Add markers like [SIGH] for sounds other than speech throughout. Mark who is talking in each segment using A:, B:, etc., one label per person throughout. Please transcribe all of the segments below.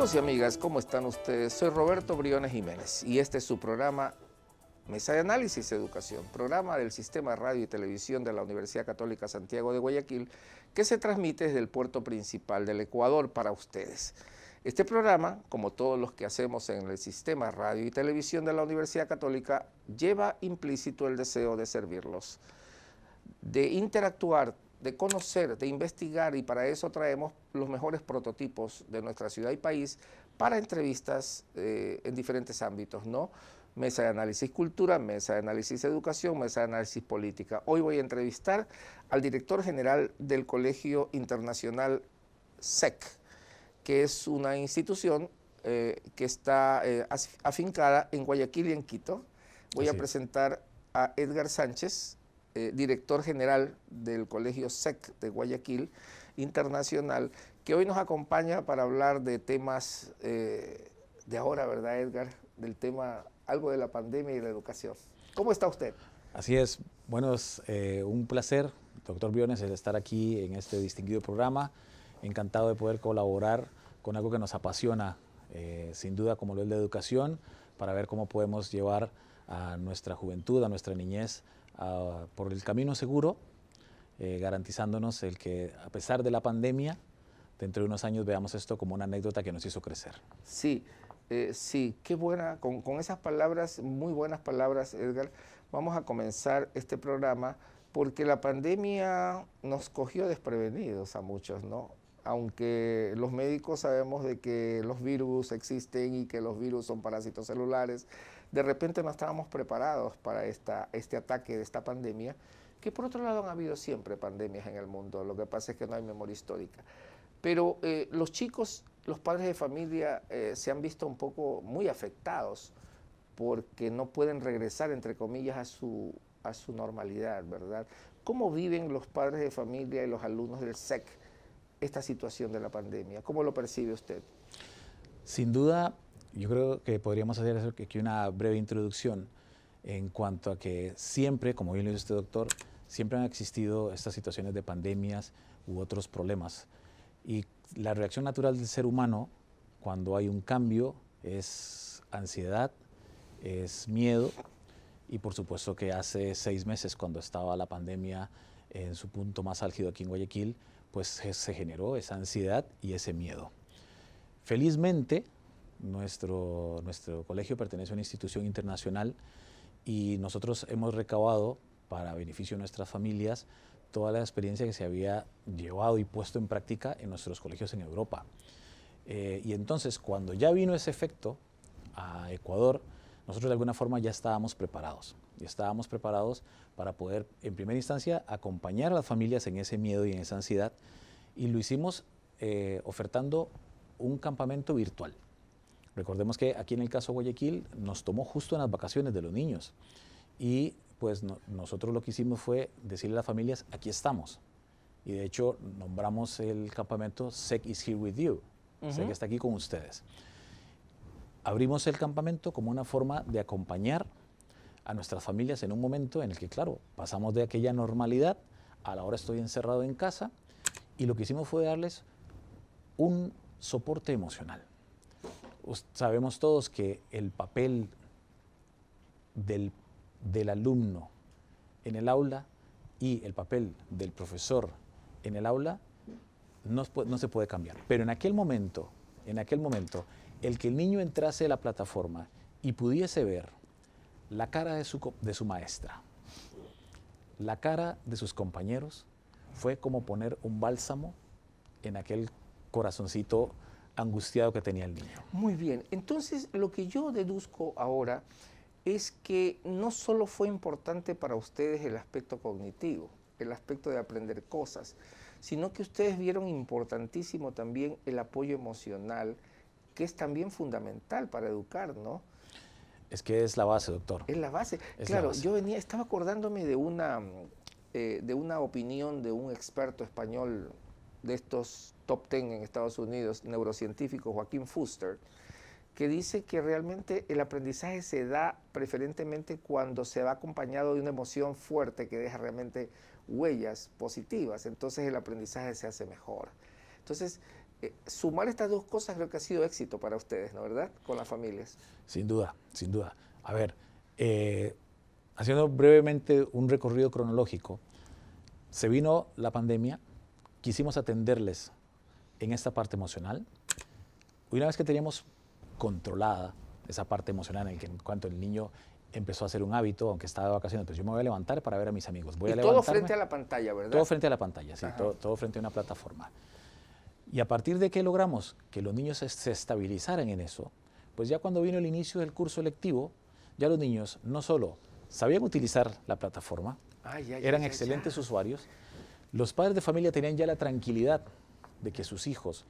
A: Amigos y amigas, ¿cómo están ustedes? Soy Roberto Briones Jiménez y este es su programa Mesa de Análisis Educación, programa del Sistema Radio y Televisión de la Universidad Católica Santiago de Guayaquil, que se transmite desde el puerto principal del Ecuador para ustedes. Este programa, como todos los que hacemos en el Sistema Radio y Televisión de la Universidad Católica, lleva implícito el deseo de servirlos, de interactuar de conocer, de investigar y para eso traemos los mejores prototipos de nuestra ciudad y país para entrevistas eh, en diferentes ámbitos, ¿no? Mesa de análisis cultura, mesa de análisis educación, mesa de análisis política. Hoy voy a entrevistar al director general del Colegio Internacional SEC, que es una institución eh, que está eh, afincada en Guayaquil y en Quito. Voy a presentar a Edgar Sánchez, eh, director general del Colegio SEC de Guayaquil Internacional, que hoy nos acompaña para hablar de temas eh, de ahora, ¿verdad, Edgar? Del tema, algo de la pandemia y la educación. ¿Cómo está usted?
B: Así es. Bueno, es eh, un placer, doctor Briones, estar aquí en este distinguido programa. Encantado de poder colaborar con algo que nos apasiona, sin duda, como lo es la educación, para ver cómo podemos llevar a nuestra juventud, a nuestra niñez, por el camino seguro, eh, garantizándonos el que a pesar de la pandemia, dentro de unos años veamos esto como una anécdota que nos hizo crecer.
A: Sí, eh, sí, qué buena, con, con, esas palabras, muy buenas palabras, Edgar, vamos a comenzar este programa porque la pandemia nos cogió desprevenidos a muchos, ¿no? Aunque los médicos sabemos de que los virus existen y que los virus son parásitos celulares, de repente no estábamos preparados para esta, este ataque de esta pandemia, que por otro lado han habido siempre pandemias en el mundo, lo que pasa es que no hay memoria histórica. Pero eh, los chicos, los padres de familia eh, se han visto un poco muy afectados porque no pueden regresar, entre comillas, a su, a su normalidad, ¿verdad? ¿Cómo viven los padres de familia y los alumnos del SEC esta situación de la pandemia? ¿Cómo lo percibe usted?
B: Sin duda, yo creo que podríamos hacer aquí una breve introducción en cuanto a que siempre, como bien lo dice usted, doctor, siempre han existido estas situaciones de pandemias u otros problemas. Y la reacción natural del ser humano cuando hay un cambio es ansiedad, es miedo y por supuesto que hace seis meses cuando estaba la pandemia en su punto más álgido aquí en Guayaquil, pues se generó esa ansiedad y ese miedo. Felizmente, nuestro, nuestro colegio pertenece a una institución internacional y nosotros hemos recabado para beneficio de nuestras familias toda la experiencia que se había llevado y puesto en práctica en nuestros colegios en Europa. Eh, y entonces, cuando ya vino ese efecto a Ecuador, nosotros de alguna forma ya estábamos preparados. Ya estábamos preparados para poder, en primera instancia, acompañar a las familias en ese miedo y en esa ansiedad. Y lo hicimos eh, ofertando un campamento virtual. Recordemos que aquí en el caso Guayaquil nos tomó justo en las vacaciones de los niños y pues nosotros lo que hicimos fue decirle a las familias, aquí estamos. Y de hecho nombramos el campamento SEC is here with you. SEC está aquí con ustedes. Abrimos el campamento como una forma de acompañar a nuestras familias en un momento en el que, claro, pasamos de aquella normalidad a la hora estoy encerrado en casa y lo que hicimos fue darles un soporte emocional sabemos todos que el papel del, alumno en el aula y el papel del profesor en el aula no, se puede cambiar. Pero en aquel momento, en aquel momento, el que el niño entrase a la plataforma y pudiese ver la cara de su maestra, la cara de sus compañeros, fue como poner un bálsamo en aquel corazoncito angustiado que tenía el niño.
A: Muy bien, entonces lo que yo deduzco ahora es que no solo fue importante para ustedes el aspecto cognitivo, el aspecto de aprender cosas, sino que ustedes vieron importantísimo también el apoyo emocional, que es también fundamental para educar, ¿no?
B: Es que es la base, doctor.
A: Es la base. claro, yo venía, estaba acordándome de una, eh, de una opinión de un experto español de estos top ten en Estados Unidos, neurocientífico Joaquín Fuster, que dice que realmente el aprendizaje se da preferentemente cuando se va acompañado de una emoción fuerte que deja realmente huellas positivas, entonces el aprendizaje se hace mejor. Entonces, eh, sumar estas dos cosas creo que ha sido éxito para ustedes, ¿no verdad? Con las familias.
B: Sin duda, sin duda. A ver, eh, haciendo brevemente un recorrido cronológico, se vino la pandemia, quisimos atenderles en esta parte emocional. Una vez que teníamos controlada esa parte emocional en, que, en cuanto el niño empezó a hacer un hábito, aunque estaba de vacaciones, pues yo me voy a levantar para ver a mis amigos. Voy
A: y
B: a
A: todo frente a la pantalla, ¿verdad?
B: Todo frente a la pantalla, sí, todo, todo, frente a una plataforma. Y a partir de que logramos que los niños se, se, estabilizaran en eso, pues ya cuando vino el inicio del curso lectivo, ya los niños no solo sabían utilizar la plataforma,
A: Ay,
B: eran excelentes usuarios, los padres de familia tenían ya la tranquilidad de que sus hijos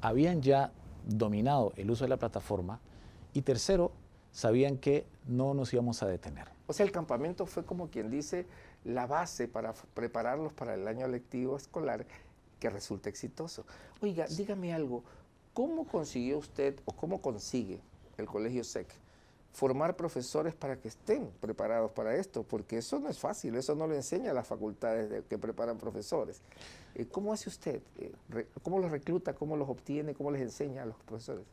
B: habían ya dominado el uso de la plataforma y tercero, sabían que no nos íbamos a detener.
A: O sea, el campamento fue como quien dice la base para prepararlos para el año lectivo escolar que resulte exitoso. Oiga, dígame algo, ¿cómo consiguió usted o cómo consigue el Colegio SEC formar profesores para que estén preparados para esto? Porque eso no es fácil, eso no lo enseña las facultades de, que preparan profesores. Eh, ¿Cómo hace usted? Eh, ¿Cómo los recluta? ¿Cómo los obtiene? ¿Cómo les enseña a los profesores?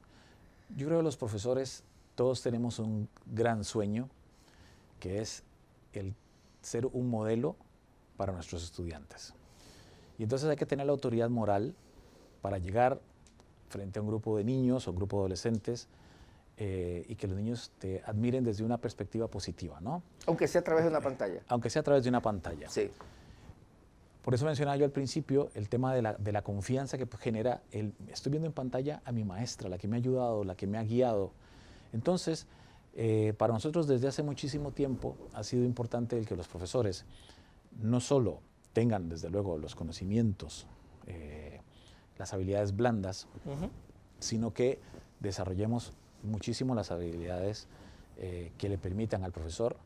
B: Yo creo que los profesores todos tenemos un gran sueño, que es el ser un modelo para nuestros estudiantes. Y entonces hay que tener la autoridad moral para llegar frente a un grupo de niños o un grupo de adolescentes eh, y que los niños te admiren desde una perspectiva positiva, ¿no?
A: Aunque sea a través de una pantalla.
B: Aunque sea a través de una pantalla.
A: Sí.
B: Por eso mencionaba yo al principio el tema de la, de la confianza que genera el, estoy viendo en pantalla a mi maestra, la que me ha ayudado, la que me ha guiado. Entonces, eh, para nosotros desde hace muchísimo tiempo ha sido importante el que los profesores no solo tengan, desde luego, los conocimientos, eh, las habilidades blandas, uh -huh. sino que desarrollemos muchísimo las habilidades eh, que le permitan al profesor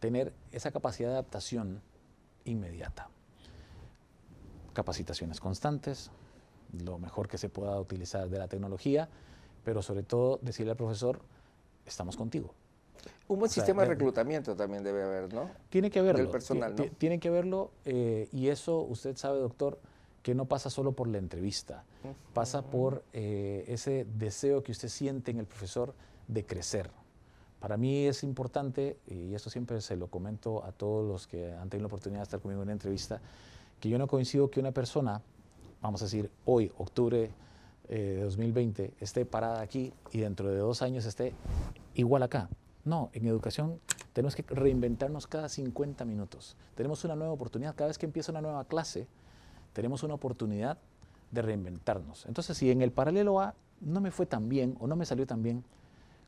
B: tener esa capacidad de adaptación inmediata. Capacitaciones constantes, lo mejor que se pueda utilizar de la tecnología, pero sobre todo decirle al profesor, estamos contigo.
A: Un buen o sea, sistema de reclutamiento también debe haber, ¿no?
B: Tiene que haberlo.
A: Del personal, ¿no?
B: Tiene que haberlo eh, y eso usted sabe, doctor, que no pasa solo por la entrevista, pasa por eh, ese deseo que usted siente en el profesor de crecer. Para mí es importante, y esto siempre se lo comento a todos los que han tenido la oportunidad de estar conmigo en una entrevista, que yo no coincido que una persona, vamos a decir, hoy, octubre eh, de 2020, esté parada aquí y dentro de dos años esté igual acá. No, en educación tenemos que reinventarnos cada 50 minutos. Tenemos una nueva oportunidad. Cada vez que empieza una nueva clase, tenemos una oportunidad de reinventarnos. Entonces, si en el paralelo A no me fue tan bien o no me salió tan bien,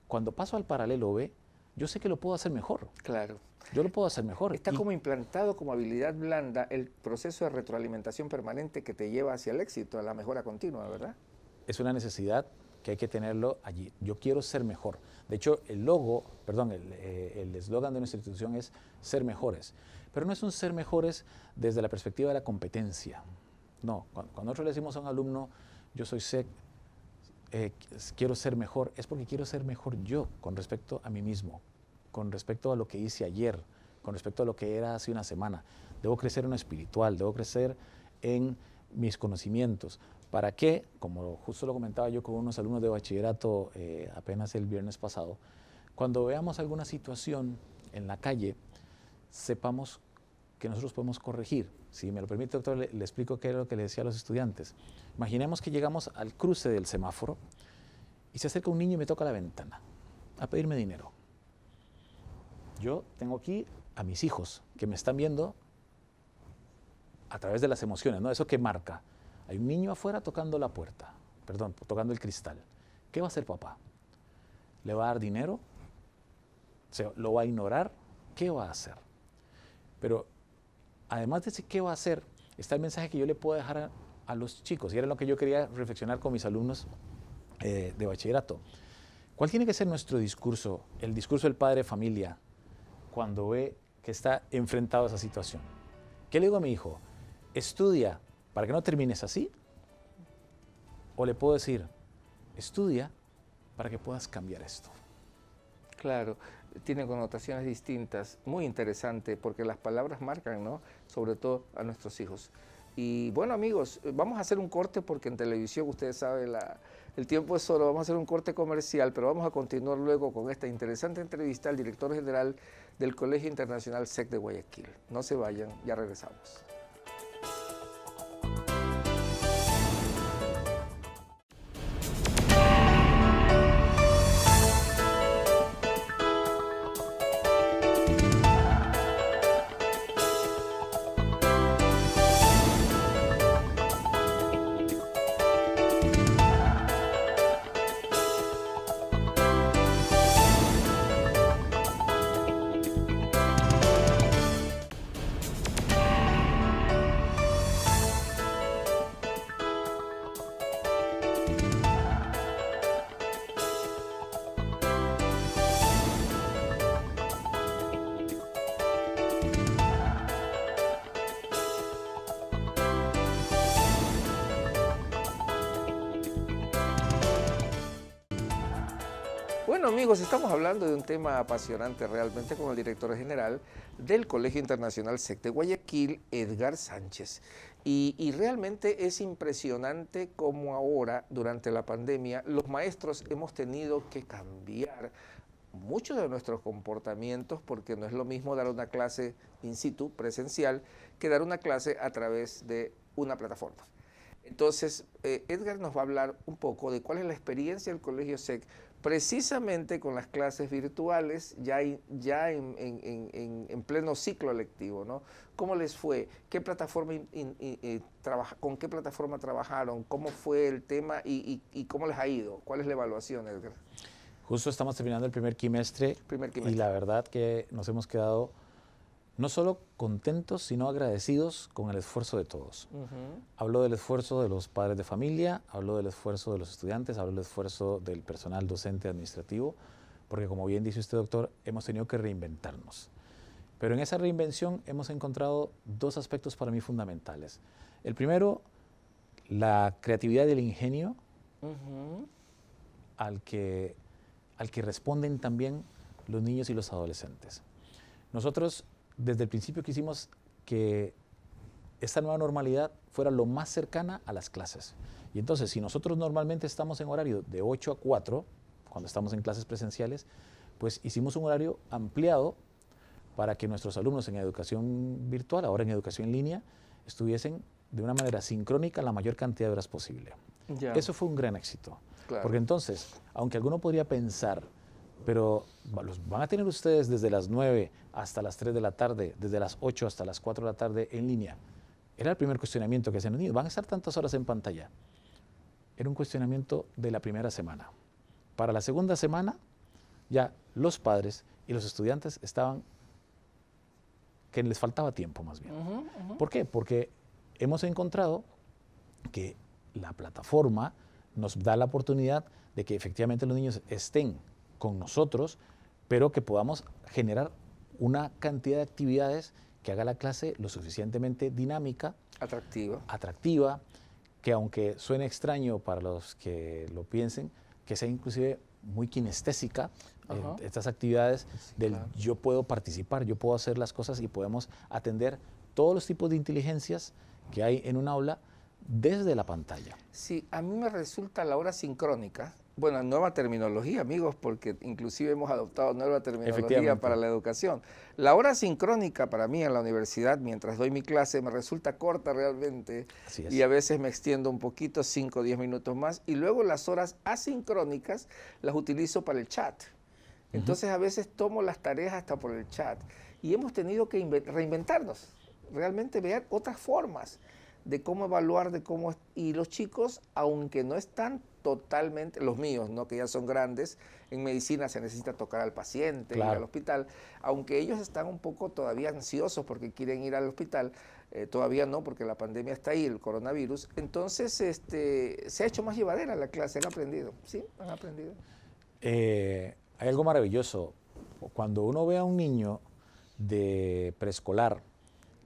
B: cuando paso al paralelo B, yo sé que lo puedo hacer mejor.
A: Claro.
B: Yo lo puedo hacer mejor.
A: Está y como implantado como habilidad blanda el proceso de retroalimentación permanente que te lleva hacia el éxito, a la mejora continua, ¿verdad?
B: Es una necesidad que hay que tenerlo allí. Yo quiero ser mejor. De hecho, el logo, perdón, el eslogan eh, de nuestra institución es ser mejores. Pero no es un ser mejores desde la perspectiva de la competencia. No, cuando, cuando nosotros le decimos a un alumno, yo soy SEC, eh, quiero ser mejor, es porque quiero ser mejor yo con respecto a mí mismo, con respecto a lo que hice ayer, con respecto a lo que era hace una semana. Debo crecer en lo espiritual, debo crecer en mis conocimientos. ¿Para qué? Como justo lo comentaba yo con unos alumnos de bachillerato eh, apenas el viernes pasado, cuando veamos alguna situación en la calle, sepamos que nosotros podemos corregir. Si me lo permite, doctor, le, le, explico qué era lo que le decía a los estudiantes. Imaginemos que llegamos al cruce del semáforo y se acerca un niño y me toca la ventana a pedirme dinero. Yo tengo aquí a mis hijos que me están viendo a través de las emociones, ¿no? Eso que marca. Hay un niño afuera tocando la puerta, perdón, tocando el cristal. ¿Qué va a hacer papá? ¿Le va a dar dinero? ¿Se ¿Lo va a ignorar? ¿Qué va a hacer? Pero además de ese qué va a hacer, está el mensaje que yo le puedo dejar a, a los chicos, y era lo que yo quería reflexionar con mis alumnos eh, de bachillerato. ¿Cuál tiene que ser nuestro discurso, el discurso del padre de familia, cuando ve que está enfrentado a esa situación? ¿Qué le digo a mi hijo? Estudia para que no termines así. O le puedo decir, estudia para que puedas cambiar esto.
A: Claro, tiene connotaciones distintas, muy interesante, porque las palabras marcan, ¿no? Sobre todo a nuestros hijos. Y bueno amigos, vamos a hacer un corte porque en televisión ustedes saben la, el tiempo es solo, vamos a hacer un corte comercial, pero vamos a continuar luego con esta interesante entrevista al director general del Colegio Internacional SEC de Guayaquil. No se vayan, ya regresamos. Bueno amigos, estamos hablando de un tema apasionante realmente con el director general del Colegio Internacional SEC de Guayaquil, Edgar Sánchez. Y, realmente es impresionante cómo ahora, durante la pandemia, los maestros hemos tenido que cambiar muchos de nuestros comportamientos porque no es lo mismo dar una clase in situ, presencial, que dar una clase a través de una plataforma. Entonces, eh, Edgar nos va a hablar un poco de cuál es la experiencia del Colegio SEC precisamente con las clases virtuales ya, ya en, pleno ciclo lectivo, ¿no? ¿Cómo les fue? ¿Qué plataforma ¿Con qué plataforma trabajaron? ¿Cómo fue el tema y, cómo les ha ido? ¿Cuál es la evaluación, Edgar?
B: Justo estamos terminando el primer quimestre, primer quimestre. y la verdad que nos hemos quedado no solo contentos, sino agradecidos con el esfuerzo de todos. Hablo del esfuerzo de los padres de familia, hablo del esfuerzo de los estudiantes, hablo del esfuerzo del personal docente administrativo, porque como bien dice usted, doctor, hemos tenido que reinventarnos. Pero en esa reinvención hemos encontrado dos aspectos para mí fundamentales. El primero, la creatividad y el ingenio al, que, al que responden también los niños y los adolescentes. Nosotros desde el principio quisimos que esta nueva normalidad fuera lo más cercana a las clases. Y entonces, si nosotros normalmente estamos en horario de 8 a 4, cuando estamos en clases presenciales, pues hicimos un horario ampliado para que nuestros alumnos en educación virtual, ahora en educación en línea, estuviesen de una manera sincrónica la mayor cantidad de horas posible. Eso fue un gran éxito. Porque entonces, aunque alguno podría pensar pero los van a tener ustedes desde las 9 hasta las 3 de la tarde, desde las 8 hasta las 4 de la tarde en línea. Era el primer cuestionamiento que hacían los niños. ¿Van a estar tantas horas en pantalla? Era un cuestionamiento de la primera semana. Para la segunda semana, ya los padres y los estudiantes estaban que les faltaba tiempo más bien. ¿Por qué? Porque hemos encontrado que la plataforma nos da la oportunidad de que efectivamente los niños estén con nosotros, pero que podamos generar una cantidad de actividades que haga la clase lo suficientemente dinámica,
A: atractiva,
B: atractiva, que aunque suene extraño para los que lo piensen, que sea inclusive muy kinestésica, estas actividades del yo puedo participar, yo puedo hacer las cosas y podemos atender todos los tipos de inteligencias que hay en un aula desde la pantalla.
A: Sí, a mí me resulta la hora sincrónica bueno, nueva terminología, amigos, porque inclusive hemos adoptado nueva terminología para la educación. La hora sincrónica para mí en la universidad, mientras doy mi clase, me resulta corta realmente y a veces me extiendo un poquito, 5 o 10 minutos más, y luego las horas asincrónicas las utilizo para el chat. Entonces a veces tomo las tareas hasta por el chat y hemos tenido que reinventarnos, realmente ver otras formas de cómo evaluar, de cómo... Y los chicos, aunque no están totalmente, los míos, ¿no? que ya son grandes, en medicina se necesita tocar al paciente, ir al hospital, aunque ellos están un poco todavía ansiosos porque quieren ir al hospital, eh, todavía no, porque la pandemia está ahí, el coronavirus, entonces este, se ha hecho más llevadera la clase, han aprendido, ¿sí? Han aprendido.
B: Eh, hay algo maravilloso, cuando uno ve a un niño de preescolar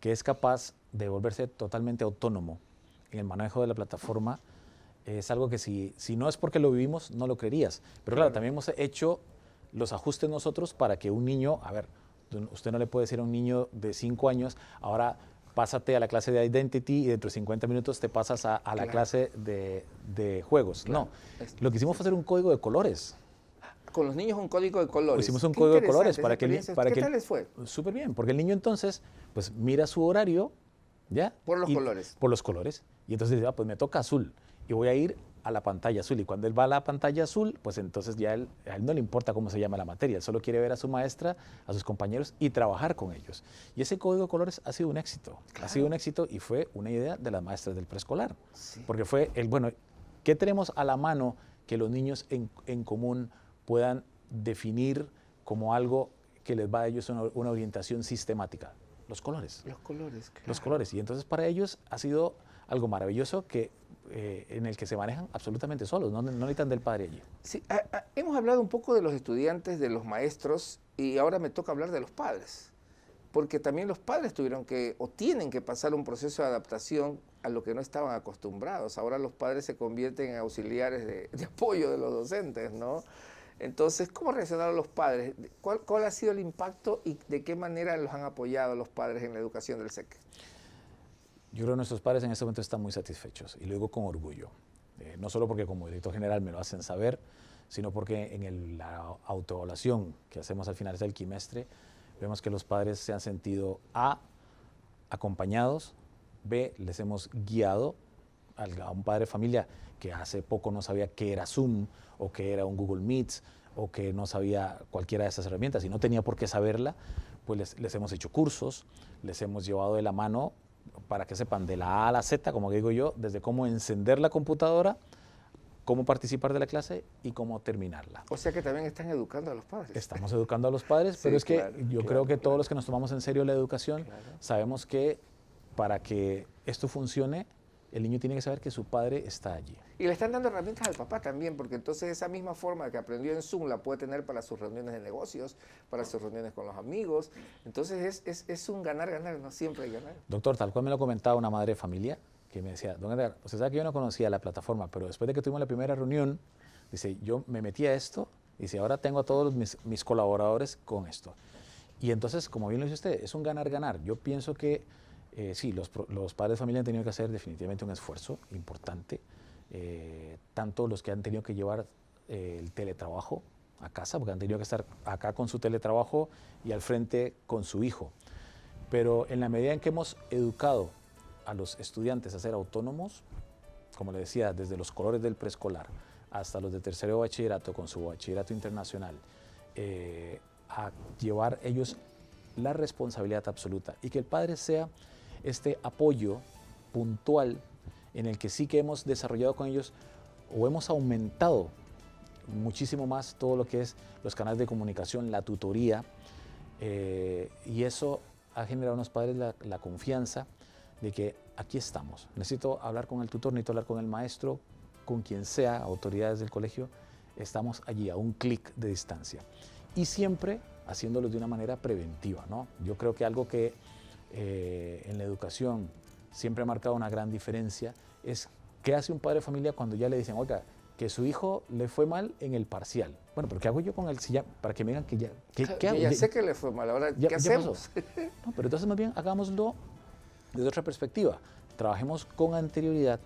B: que es capaz de volverse totalmente autónomo en el manejo de la plataforma, es algo que si, si no es porque lo vivimos, no lo creerías. Pero claro, también hemos hecho los ajustes nosotros para que un niño, a ver, usted no le puede decir a un niño de 5 años, ahora pásate a la clase de identity y dentro de 50 minutos te pasas a, la clase de, juegos. No, lo que hicimos fue hacer un código de colores.
A: Con los niños un código de colores.
B: Hicimos un código de colores para que... Para
A: ¿Qué tal les fue?
B: Súper bien, porque el niño entonces pues mira su horario, ¿ya?
A: Por los colores.
B: Por los colores. Y entonces dice, ah, pues me toca azul y voy a ir a la pantalla azul. Y cuando él va a la pantalla azul, pues entonces ya él, a él no le importa cómo se llama la materia, él solo quiere ver a su maestra, a sus compañeros y trabajar con ellos. Y ese código de colores ha sido un éxito, ha sido un éxito y fue una idea de las maestras del preescolar. Porque fue el, bueno, ¿qué tenemos a la mano que los niños en, en común puedan definir como algo que les va a ellos una, una orientación sistemática? Los colores.
A: Los colores, claro.
B: Los colores. Y entonces para ellos ha sido algo maravilloso que eh, en el que se manejan absolutamente solos, no, no necesitan del padre allí.
A: Sí, hemos hablado un poco de los estudiantes, de los maestros, y ahora me toca hablar de los padres, porque también los padres tuvieron que o tienen que pasar un proceso de adaptación a lo que no estaban acostumbrados. Ahora los padres se convierten en auxiliares de, apoyo de los docentes, ¿no? Entonces, ¿cómo reaccionaron los padres? ¿Cuál, ¿Cuál, ha sido el impacto y de qué manera los han apoyado los padres en la educación del SEC?
B: Yo creo que nuestros padres en este momento están muy satisfechos y lo digo con orgullo. Eh, no solo porque como director general me lo hacen saber, sino porque en la autoevaluación que hacemos al final del quimestre, vemos que los padres se han sentido A, acompañados, B, les hemos guiado a un padre de familia que hace poco no sabía qué era Zoom o qué era un Google Meets o que no sabía cualquiera de esas herramientas y no tenía por qué saberla, pues les, les hemos hecho cursos, les hemos llevado de la mano para que sepan de la A a la Z, como digo yo, desde cómo encender la computadora, cómo participar de la clase y cómo terminarla.
A: O sea que también están educando a los padres.
B: Estamos educando a los padres, [LAUGHS] pero es que yo creo que todos los que nos tomamos en serio la educación sabemos que para que esto funcione, el niño tiene que saber que su padre está allí.
A: Y le están dando herramientas al papá también, porque entonces esa misma forma que aprendió en Zoom la puede tener para sus reuniones de negocios, para sus reuniones con los amigos. Entonces es, es, es un ganar-ganar, no siempre hay ganar.
B: Doctor, tal cual me lo comentaba una madre de familia, que me decía, don Edgar, usted sabe que yo no conocía la plataforma, pero después de que tuvimos la primera reunión, dice, yo me metí a esto, y dice, ahora tengo a todos mis, mis colaboradores con esto. Y entonces, como bien lo dice usted, es un ganar-ganar. Yo pienso que eh, sí, los, padres de familia han tenido que hacer definitivamente un esfuerzo importante, eh, tanto los que han tenido que llevar eh, el teletrabajo a casa, porque han tenido que estar acá con su teletrabajo y al frente con su hijo. Pero en la medida en que hemos educado a los estudiantes a ser autónomos, como le decía, desde los colores del preescolar hasta los de tercero bachillerato con su bachillerato internacional, a llevar ellos la responsabilidad absoluta y que el padre sea este apoyo puntual en el que sí que hemos desarrollado con ellos o hemos aumentado muchísimo más todo lo que es los canales de comunicación, la tutoría, eh, y eso ha generado en los padres la, confianza de que aquí estamos. Necesito hablar con el tutor, necesito hablar con el maestro, con quien sea, autoridades del colegio, estamos allí a un clic de distancia. Y siempre haciéndolo de una manera preventiva. ¿no? Yo creo que algo que eh, en la educación siempre ha marcado una gran diferencia es qué hace un padre de familia cuando ya le dicen, oiga, que su hijo le fue mal en el parcial. Bueno, pero ¿qué hago yo con él? Si ya, para que me digan que ya... ¿qué,
A: ¿qué hago? Ya, sé que le fue mal, ahora ¿qué hacemos? [LAUGHS]
B: no, pero entonces más bien hagámoslo desde otra perspectiva. Trabajemos con anterioridad,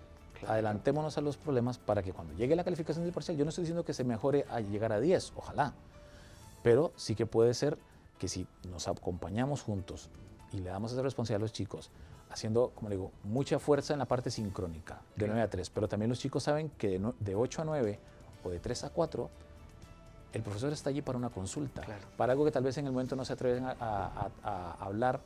B: adelantémonos a los problemas para que cuando llegue la calificación del parcial, yo no estoy diciendo que se mejore a llegar a 10, ojalá, pero sí que puede ser que si nos acompañamos juntos, y le damos esa responsabilidad a los chicos, haciendo, como le digo, mucha fuerza en la parte sincrónica, de 9 a 3, pero también los chicos saben que de, 8 a 9 o de 3 a 4, el profesor está allí para una consulta, para algo que tal vez en el momento no se atreven a, hablar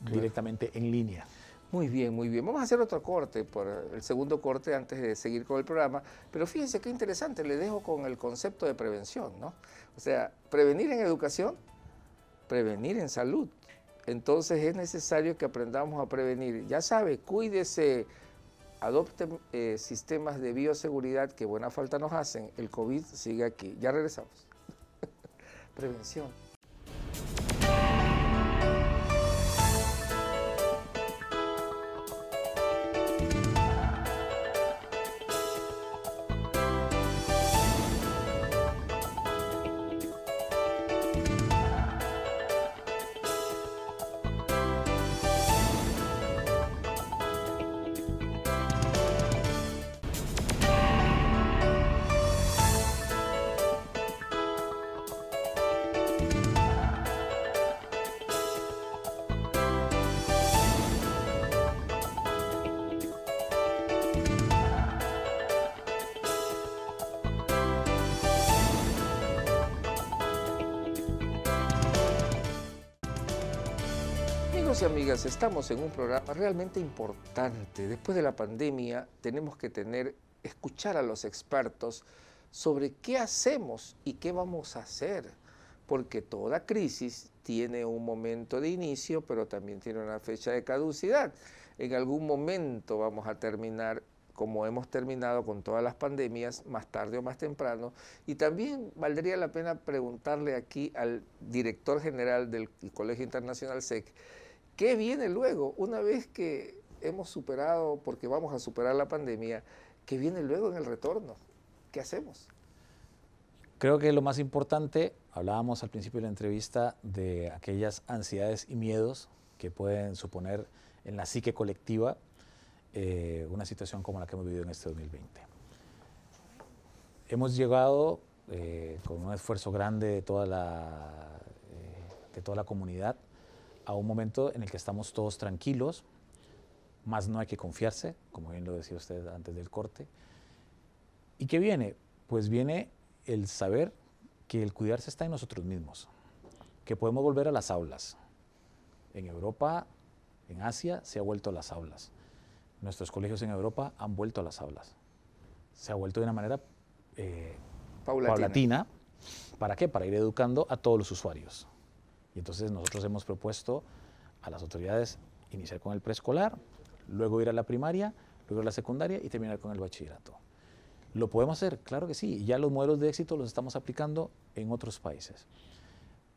B: directamente en línea.
A: Muy bien, muy bien. Vamos a hacer otro corte, por el segundo corte antes de seguir con el programa. Pero fíjense qué interesante, le dejo con el concepto de prevención, ¿no? O sea, prevenir en educación, prevenir en salud. Entonces es necesario que aprendamos a prevenir. Ya sabe, cuídese, adopte eh, sistemas de bioseguridad que buena falta nos hacen. El COVID sigue aquí. Ya regresamos. [LAUGHS] Prevención. Amigas, estamos en un programa realmente importante. Después de la pandemia tenemos que tener, escuchar a los expertos sobre qué hacemos y qué vamos a hacer, porque toda crisis tiene un momento de inicio, pero también tiene una fecha de caducidad. En algún momento vamos a terminar como hemos terminado con todas las pandemias, más tarde o más temprano. Y también valdría la pena preguntarle aquí al director general del Colegio Internacional SEC, ¿qué viene luego una vez que hemos superado, porque vamos a superar la pandemia, qué viene luego en el retorno? ¿Qué hacemos?
B: Creo que lo más importante, hablábamos al principio de la entrevista de aquellas ansiedades y miedos que pueden suponer en la psique colectiva eh, una situación como la que hemos vivido en este 2020. Hemos llegado eh, con un esfuerzo grande de toda, la, eh, de toda la comunidad a un momento en el que estamos todos tranquilos, más no hay que confiarse, como bien lo decía usted antes del corte. ¿Y qué viene? Pues viene el saber que el cuidarse está en nosotros mismos, que podemos volver a las aulas. En Europa, en Asia, se ha vuelto a las aulas. Nuestros colegios en Europa han vuelto a las aulas. Se ha vuelto de una manera eh, paulatina. ¿Para qué? Para ir educando a todos los usuarios. Y entonces nosotros hemos propuesto a las autoridades iniciar con el preescolar, luego ir a la primaria, luego a la secundaria y terminar con el bachillerato. ¿Lo podemos hacer? Claro que sí. Ya los modelos de éxito los estamos aplicando en otros países.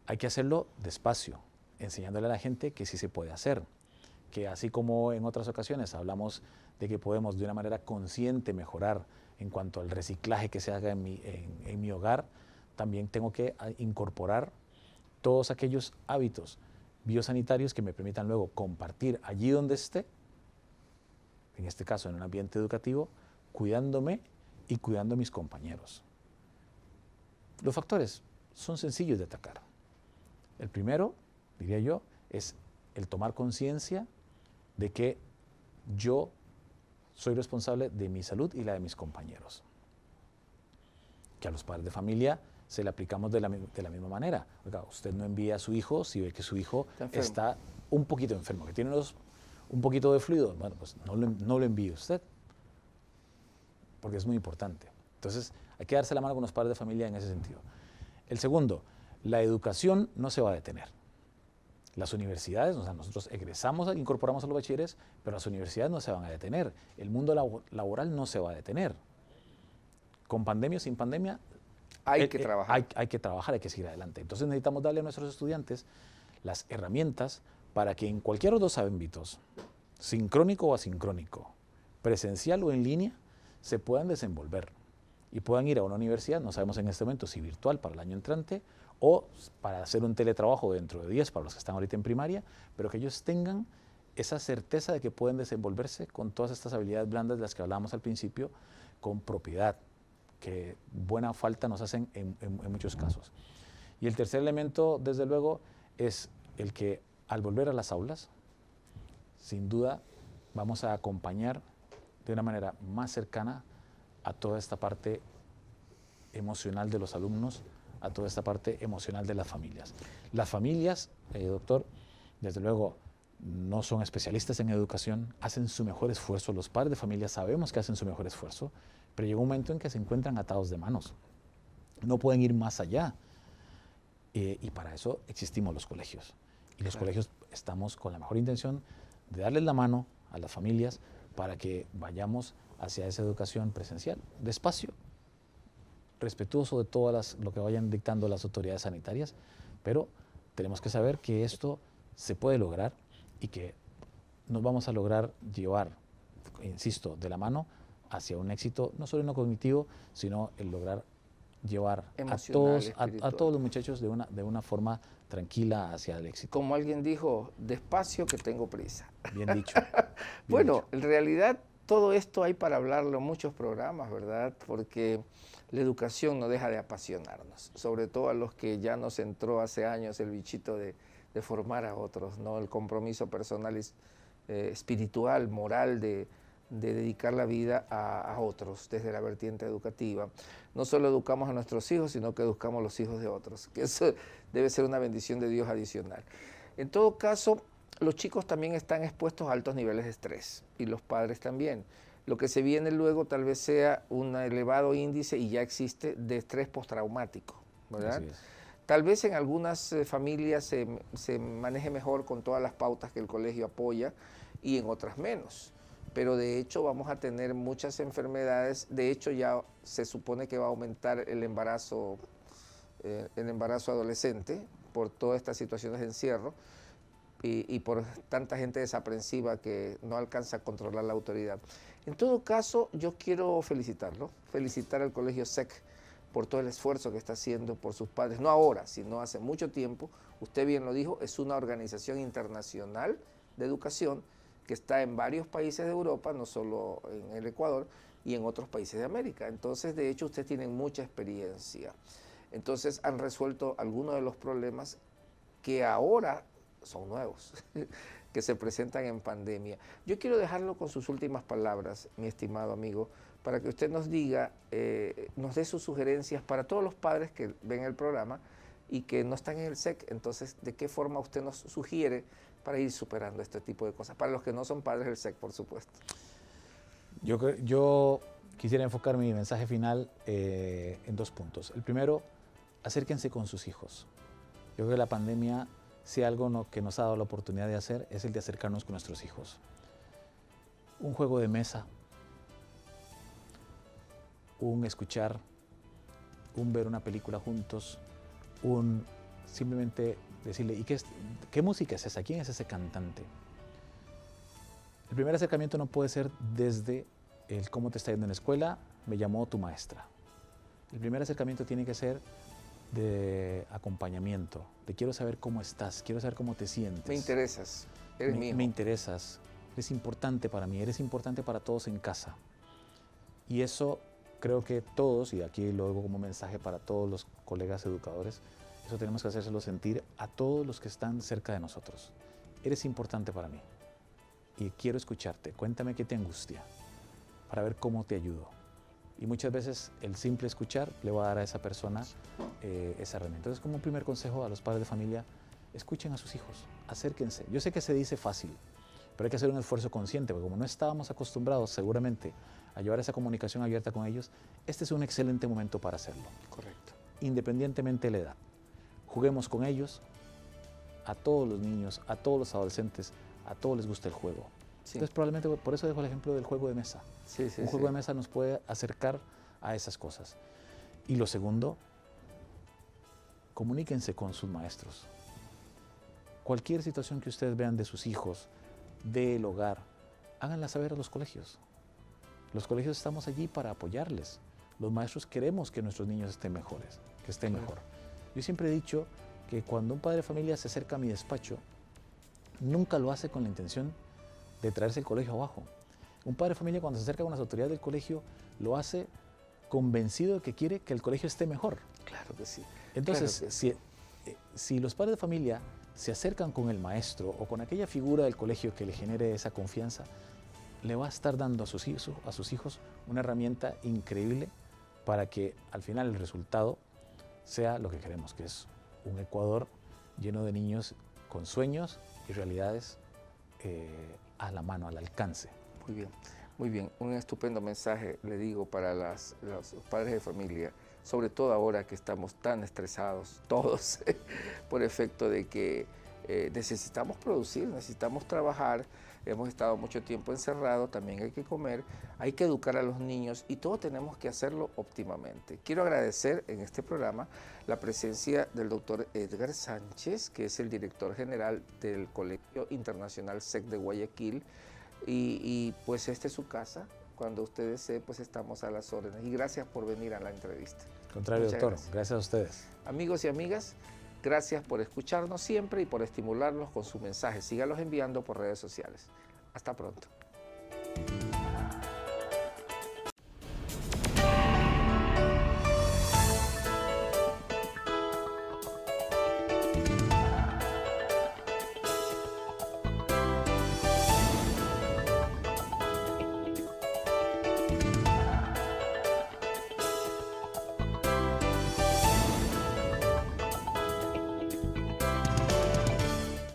B: Hay que hacerlo despacio, enseñándole a la gente que sí se puede hacer que así como en otras ocasiones hablamos de que podemos de una manera consciente mejorar en cuanto al reciclaje que se haga en mi, en, mi hogar, también tengo que incorporar todos aquellos hábitos biosanitarios que me permitan luego compartir allí donde esté, en este caso en un ambiente educativo, cuidándome y cuidando a mis compañeros. Los factores son sencillos de atacar. El primero, diría yo, es el tomar conciencia de que yo soy responsable de mi salud y la de mis compañeros. Que a los padres de familia se le aplicamos de la, misma manera. usted no envía a su hijo si ve que su hijo está, un poquito enfermo, que tiene un poquito de fluido. Bueno, pues no lo, no lo envíe usted, porque es muy importante. Entonces, hay que darse la mano con los padres de familia en ese sentido. El segundo, la educación no se va a detener. Las universidades, o sea, nosotros egresamos, incorporamos a los bachilleres, pero las universidades no se van a detener. El mundo laboral no se va a detener. Con pandemia o sin pandemia,
A: hay eh, que eh, trabajar.
B: Hay, que trabajar, hay que seguir adelante. Entonces necesitamos darle a nuestros estudiantes las herramientas para que en cualquier de los ámbitos, sincrónico o asincrónico, presencial o en línea, se puedan desenvolver y puedan ir a una universidad, no sabemos en este momento si virtual para el año entrante o para hacer un teletrabajo dentro de 10 para los que están ahorita en primaria, pero que ellos tengan esa certeza de que pueden desenvolverse con todas estas habilidades blandas de las que hablábamos al principio, con propiedad, que buena falta nos hacen en, muchos casos. Y el tercer elemento, desde luego, es el que al volver a las aulas, sin duda, vamos a acompañar de una manera más cercana a toda esta parte emocional de los alumnos, a toda esta parte emocional de las familias. Las familias, eh, doctor, desde luego no son especialistas en educación, hacen su mejor esfuerzo, los padres de familia sabemos que hacen su mejor esfuerzo, pero llega un momento en que se encuentran atados de manos. No pueden ir más allá. Eh, y para eso existimos los colegios. Y los colegios estamos con la mejor intención de darles la mano a las familias para que vayamos hacia esa educación presencial, despacio, respetuoso de todo lo que vayan dictando las autoridades sanitarias, pero tenemos que saber que esto se puede lograr y que nos vamos a lograr llevar, insisto, de la mano hacia un éxito, no solo en lo cognitivo, sino el lograr llevar a todos, a, todos los muchachos de una, de una forma tranquila hacia el éxito.
A: Como alguien dijo, despacio que tengo prisa.
B: Bien dicho. [LAUGHS]
A: bueno, en realidad todo esto hay para hablarlo en muchos programas, ¿verdad? Porque la educación no deja de apasionarnos, sobre todo a los que ya nos entró hace años el bichito de, formar a otros, ¿no? El compromiso personal, y, eh, espiritual, moral de, dedicar la vida a, a, otros desde la vertiente educativa. No solo educamos a nuestros hijos, sino que educamos a los hijos de otros, que eso [LAUGHS] debe ser una bendición de Dios adicional. En todo caso, los chicos también están expuestos a altos niveles de estrés y los padres también. Lo que se viene luego tal vez sea un elevado índice y ya existe de estrés postraumático, ¿verdad? Tal vez en algunas eh, familias se, se, maneje mejor con todas las pautas que el colegio apoya y en otras menos. Pero de hecho vamos a tener muchas enfermedades. De hecho ya se supone que va a aumentar el embarazo, eh, el embarazo adolescente por todas estas situaciones de encierro y, y por tanta gente desaprensiva que no alcanza a controlar la autoridad. En todo caso, yo quiero felicitarlo, felicitar al Colegio SEC por todo el esfuerzo que está haciendo por sus padres, no ahora, sino hace mucho tiempo. Usted bien lo dijo, es una organización internacional de educación que está en varios países de Europa, no solo en el Ecuador, y en otros países de América. Entonces, de hecho, ustedes tienen mucha experiencia. Entonces, han resuelto algunos de los problemas que ahora son nuevos, [LAUGHS] que se presentan en pandemia. Yo quiero dejarlo con sus últimas palabras, mi estimado amigo, para que usted nos diga, eh, nos dé sus sugerencias para todos los padres que ven el programa y que no están en el SEC. Entonces, ¿de qué forma usted nos sugiere para ir superando este tipo de cosas? Para los que no son padres del SEC, por supuesto.
B: Yo, yo quisiera enfocar mi mensaje final eh, en dos puntos. El primero, acérquense con sus hijos. Yo creo que la pandemia, si algo no, que nos ha dado la oportunidad de hacer, es el de acercarnos con nuestros hijos. Un juego de mesa, un escuchar, un ver una película juntos, un simplemente decirle, ¿y qué, es, qué música es esa? ¿Quién es ese cantante? El primer acercamiento no puede ser desde el cómo te está yendo en la escuela, me llamó tu maestra. El primer acercamiento tiene que ser de acompañamiento, de quiero saber cómo estás, quiero saber cómo te sientes.
A: Me interesas, eres
B: me,
A: mío.
B: Me interesas, eres importante para mí, eres importante para todos en casa. Y eso creo que todos, y aquí lo hago como mensaje para todos los colegas educadores, eso tenemos que hacérselo sentir a todos los que están cerca de nosotros. Eres importante para mí y quiero escucharte. Cuéntame qué te angustia para ver cómo te ayudo. Y muchas veces el simple escuchar le va a dar a esa persona eh, esa herramienta. Entonces, como primer consejo a los padres de familia, escuchen a sus hijos, acérquense. Yo sé que se dice fácil, pero hay que hacer un esfuerzo consciente, porque como no estábamos acostumbrados seguramente a llevar esa comunicación abierta con ellos, este es un excelente momento para hacerlo.
A: Correcto.
B: Independientemente de la edad. Juguemos con ellos, a todos los niños, a todos los adolescentes, a todos les gusta el juego. Sí. Entonces probablemente por eso dejo el ejemplo del juego de mesa.
A: Sí, sí,
B: un juego de mesa nos puede acercar a esas cosas. Y lo segundo, comuníquense con sus maestros. Cualquier situación que ustedes vean de sus hijos, del hogar, háganla saber a los colegios. Los colegios estamos allí para apoyarles. Los maestros queremos que nuestros niños estén mejores, que estén mejor. Yo siempre he dicho que cuando un padre de familia se acerca a mi despacho, nunca lo hace con la intención de traerse el colegio abajo. Un padre de familia cuando se acerca con las autoridades del colegio lo hace convencido de que quiere que el colegio esté mejor.
A: Claro que sí.
B: Entonces,
A: claro que
B: si, eh, si los padres de familia se acercan con el maestro o con aquella figura del colegio que le genere esa confianza, le va a estar dando a sus, hijos, a sus hijos una herramienta increíble para que al final el resultado sea lo que queremos, que es un Ecuador lleno de niños con sueños y realidades eh, a la mano, al alcance.
A: Muy bien, muy bien. Un estupendo mensaje, le digo, para las, los padres de familia, sobre todo ahora que estamos tan estresados [LAUGHS] todos por efecto de que eh, necesitamos producir, necesitamos trabajar, hemos estado mucho tiempo encerrados, también hay que comer, hay que educar a los niños y todo tenemos que hacerlo óptimamente. Quiero agradecer en este programa la presencia del doctor Edgar Sánchez, que es el director general del Colegio Internacional SEC de Guayaquil, y, y pues esta es su casa. Cuando usted desee, pues estamos a las órdenes. Y gracias por venir a la entrevista.
B: Contrario, Muchas doctor. Gracias. gracias a ustedes.
A: Amigos y amigas, Gracias por escucharnos siempre y por estimularnos con su mensaje. Sígalos enviando por redes sociales. Hasta pronto.